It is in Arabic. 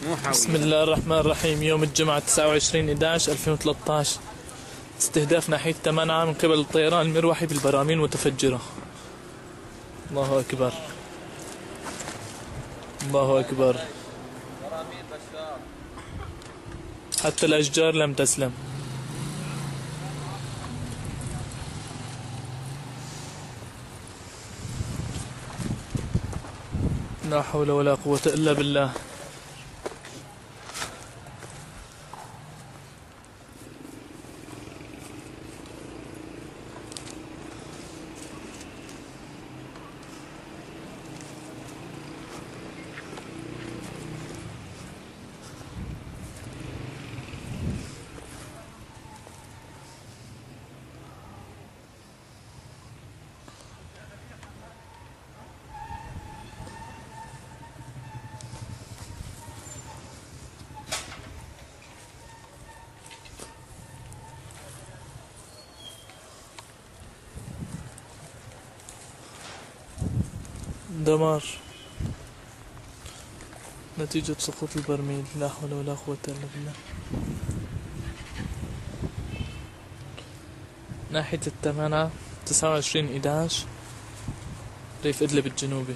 بسم الله الرحمن الرحيم. يوم الجمعة 29 11 2013 استهداف ناحية تمنعة من قبل الطيران المروحي بالبراميل المتفجرة الله أكبر. الله أكبر. حتى الأشجار لم تسلم. لا حول ولا قوة إلا بالله. دمار. نتيجة سقوط البرميل لا حول ولا قوة إلا بالله. ناحية التمنعة تسعة وعشرين إداش ريف إدلب الجنوبي.